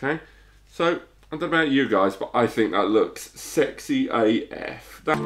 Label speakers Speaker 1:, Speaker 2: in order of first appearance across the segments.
Speaker 1: Okay, so I don't know about you guys, but I think that looks sexy AF. That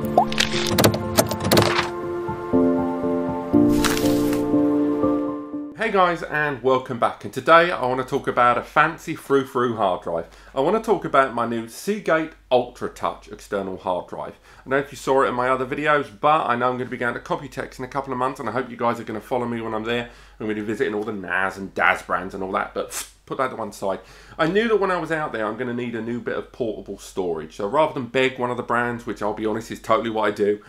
Speaker 1: Hey guys and welcome back and today I want to talk about a fancy frou-frou hard drive. I want to talk about my new Seagate Ultra Touch external hard drive. I don't know if you saw it in my other videos but I know I'm going to be going to Computex in a couple of months and I hope you guys are going to follow me when I'm there. I'm going to be visiting all the NAS and DAS brands and all that but put that to one side. I knew that when I was out there I'm going to need a new bit of portable storage so rather than beg one of the brands which I'll be honest is totally what I do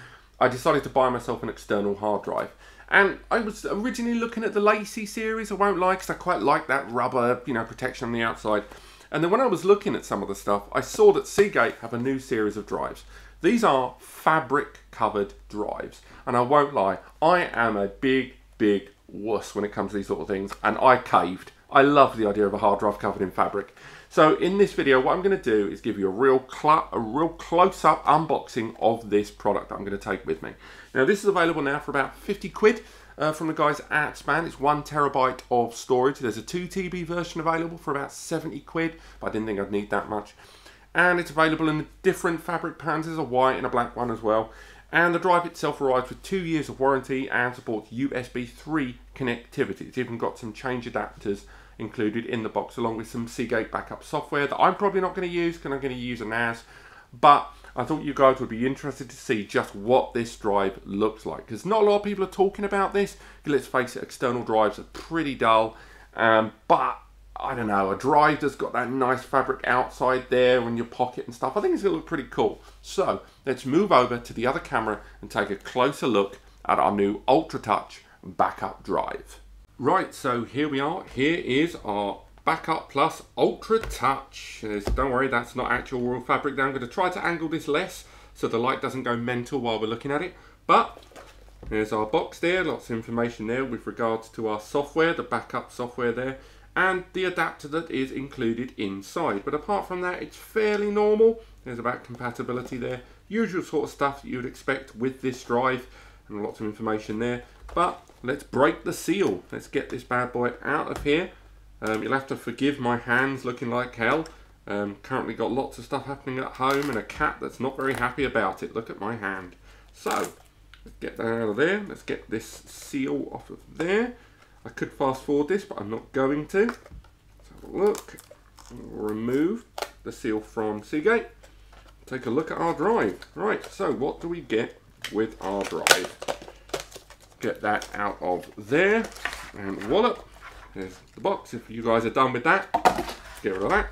Speaker 1: I decided to buy myself an external hard drive. And I was originally looking at the LaCie series, I won't lie, because I quite like that rubber, you know, protection on the outside. And then when I was looking at some of the stuff, I saw that Seagate have a new series of drives. These are fabric covered drives. And I won't lie, I am a big, big wuss when it comes to these sort of things. And I caved. I love the idea of a hard drive covered in fabric. So in this video, what I'm going to do is give you a real a real close-up unboxing of this product I'm going to take with me. Now this is available now for about 50 quid uh, from the guys at Span. It's one terabyte of storage. There's a 2 TB version available for about 70 quid, but I didn't think I'd need that much. And it's available in different fabric patterns. There's a white and a black one as well. And the drive itself arrives with two years of warranty and supports USB 3 connectivity. It's even got some change adapters included in the box along with some Seagate backup software that I'm probably not going to use because I'm going to use a NAS but I thought you guys would be interested to see just what this drive looks like because not a lot of people are talking about this. Let's face it external drives are pretty dull. Um, but I don't know a drive that's got that nice fabric outside there in your pocket and stuff I think it's going to look pretty cool. So let's move over to the other camera and take a closer look at our new Ultra Touch backup drive Right, so here we are. Here is our Backup Plus Ultra Touch. don't worry, that's not actual raw fabric. Now I'm going to try to angle this less so the light doesn't go mental while we're looking at it. But there's our box there, lots of information there with regards to our software, the backup software there, and the adapter that is included inside. But apart from that, it's fairly normal. There's about compatibility there. Usual sort of stuff you would expect with this drive, and lots of information there. But let's break the seal. Let's get this bad boy out of here. Um, you'll have to forgive my hands looking like hell. Um, currently got lots of stuff happening at home and a cat that's not very happy about it. Look at my hand. So, let's get that out of there. Let's get this seal off of there. I could fast forward this, but I'm not going to. Let's have a look. We'll remove the seal from Seagate. Take a look at our drive. Right, so what do we get with our drive? Get that out of there. And wallop there's the box. If you guys are done with that get rid of that.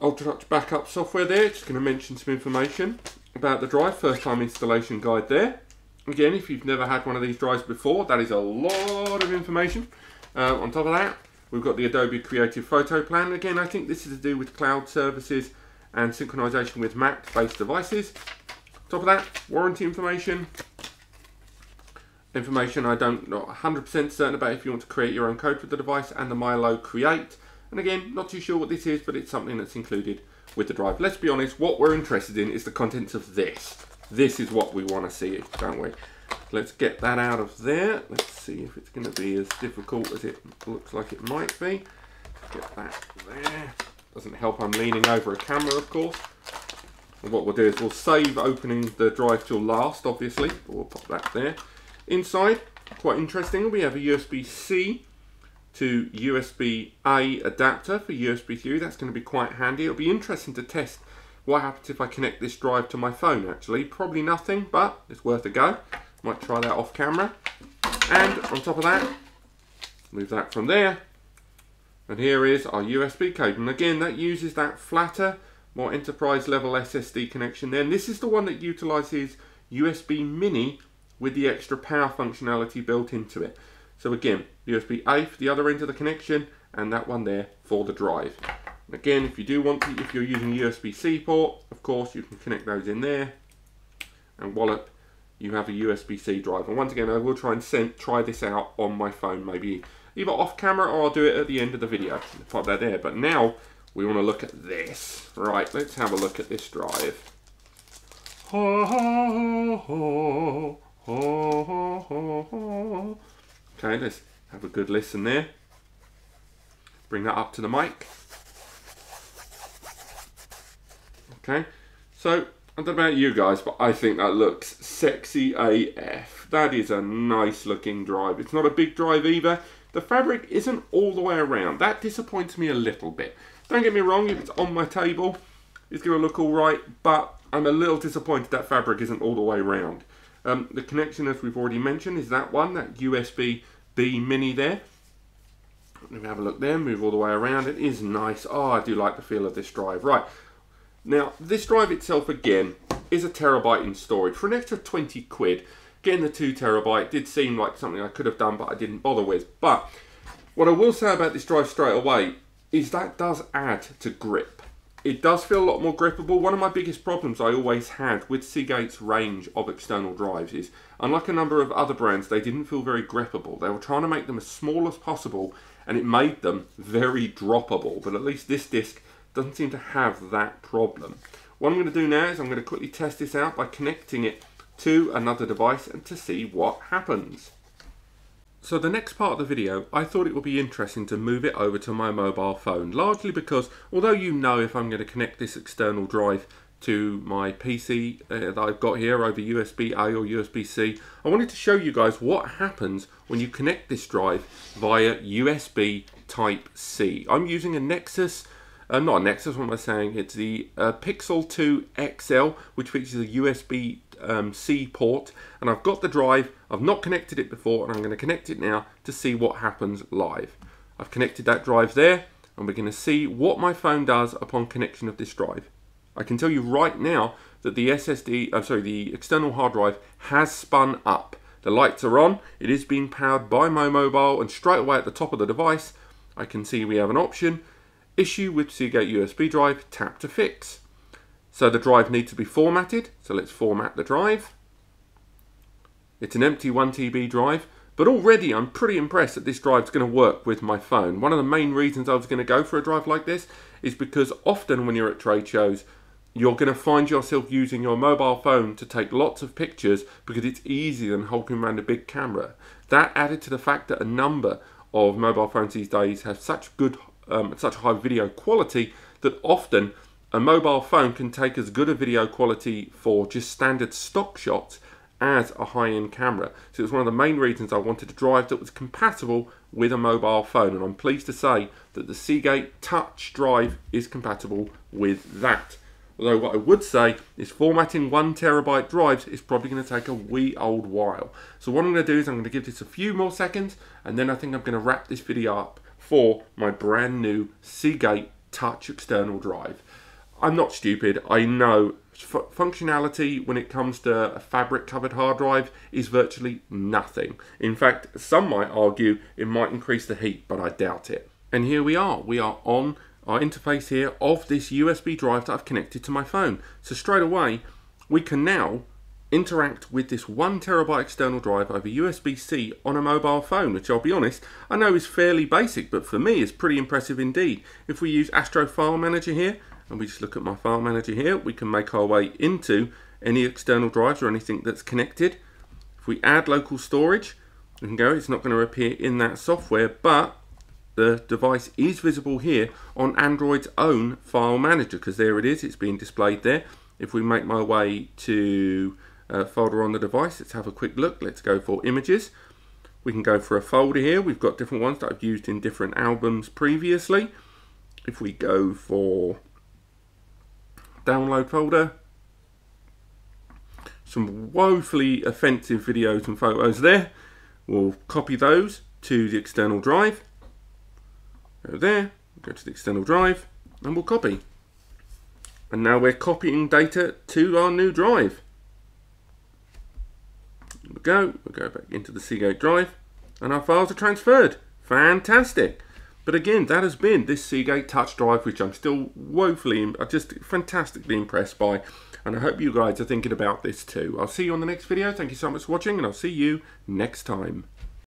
Speaker 1: Ultratouch backup software there. Just going to mention some information about the drive. First time installation guide there. Again if you've never had one of these drives before that is a lot of information. Uh, on top of that we've got the Adobe Creative Photo Plan. Again I think this is to do with cloud services and synchronization with Mac based devices. Top of that warranty information information I don't not 100% certain about if you want to create your own code for the device and the Mylio Create. And again, not too sure what this is, but it's something that's included with the drive. Let's be honest, what we're interested in is the contents of this. This is what we want to see, don't we? Let's get that out of there. Let's see if it's going to be as difficult as it looks like it might be. Get that there. Doesn't help I'm leaning over a camera, of course. And what we'll do is we'll save opening the drive till last, obviously. But we'll pop that there. Inside, quite interesting, we have a USB-C to USB-A adapter for USB 3. That's going to be quite handy. It'll be interesting to test what happens if I connect this drive to my phone actually. Probably nothing, but it's worth a go. Might try that off camera. And on top of that, move that from there. And here is our USB cable. And again, that uses that flatter, more enterprise level SSD connection there. And this is the one that utilizes USB mini with the extra power functionality built into it. So again, USB-A for the other end of the connection and that one there for the drive. Again, if you do want to, if you're using USB-C port, of course you can connect those in there and wallop, you have a USB-C drive. And once again, I will try and send, try this out on my phone, maybe either off camera or I'll do it at the end of the video. Pop that there. But now we want to look at this. Right, let's have a look at this drive. Okay, let's have a good listen there. Bring that up to the mic. Okay, so I don't know about you guys, but I think that looks sexy AF. That is a nice looking drive. It's not a big drive either. The fabric isn't all the way around. That disappoints me a little bit. Don't get me wrong, if it's on my table, it's going to look all right, but I'm a little disappointed that fabric isn't all the way around. Um, the connection, as we've already mentioned, is that one, that USB-B mini there. Let me have a look there, move all the way around. It is nice. Oh, I do like the feel of this drive. Right, now this drive itself, again, is a terabyte in storage. For an extra 20 quid, getting the 2 terabyte did seem like something I could have done, but I didn't bother with. But what I will say about this drive straight away is that does add to grip. It does feel a lot more grippable. One of my biggest problems I always had with Seagate's range of external drives is, unlike a number of other brands, they didn't feel very grippable. They were trying to make them as small as possible and it made them very droppable. But at least this disc doesn't seem to have that problem. What I'm going to do now is I'm going to quickly test this out by connecting it to another device and to see what happens. So the next part of the video, I thought it would be interesting to move it over to my mobile phone, largely because although you know if I'm going to connect this external drive to my PC uh, that I've got here over USB-A or USB-C, I wanted to show you guys what happens when you connect this drive via USB Type-C. I'm using a Nexus uh, not a Nexus, what am I saying? It's the uh, Pixel 2 XL, which features a USB um, C port and I've got the drive. I've not connected it before and I'm going to connect it now to see what happens live. I've connected that drive there and we're going to see what my phone does upon connection of this drive. I can tell you right now that the SSD I'm sorry the external hard drive has spun up. The lights are on. It is being powered by my mobile and straight away at the top of the device I can see we have an option. Issue with Seagate USB drive tap to fix so the drive needs to be formatted. So let's format the drive. It's an empty 1TB drive, but already I'm pretty impressed that this drive is going to work with my phone. One of the main reasons I was going to go for a drive like this is because often when you're at trade shows, you're going to find yourself using your mobile phone to take lots of pictures because it's easier than holding around a big camera. That added to the fact that a number of mobile phones these days have such good, um, such high video quality that often a mobile phone can take as good a video quality for just standard stock shots as a high-end camera. So it's one of the main reasons I wanted a drive that was compatible with a mobile phone and I'm pleased to say that the Seagate Touch drive is compatible with that. Although what I would say is formatting one terabyte drives is probably going to take a wee old while. So what I'm going to do is I'm going to give this a few more seconds and then I think I'm going to wrap this video up for my brand new Seagate Touch external drive. I'm not stupid. I know functionality when it comes to a fabric covered hard drive is virtually nothing. In fact, some might argue it might increase the heat, but I doubt it. And here we are. We are on our interface here of this USB drive that I've connected to my phone. So straight away, we can now interact with this one terabyte external drive over USB-C on a mobile phone, which I'll be honest, I know is fairly basic, but for me is pretty impressive indeed. If we use Astro File Manager here, and we just look at my file manager here, we can make our way into any external drives or anything that's connected. If we add local storage, we can go, it's not going to appear in that software, but the device is visible here on Android's own file manager, because there it is, it's being displayed there. If we make my way to a folder on the device, let's have a quick look. Let's go for images. We can go for a folder here. We've got different ones that I've used in different albums previously. If we go for download folder. Some woefully offensive videos and photos there. We'll copy those to the external drive. Go there, go to the external drive, and we'll copy. And now we're copying data to our new drive. we go, we'll go back into the Seagate drive, and our files are transferred. Fantastic. But again, that has been this Seagate Touch Drive, which I'm still woefully, just fantastically impressed by. And I hope you guys are thinking about this too. I'll see you on the next video. Thank you so much for watching, and I'll see you next time.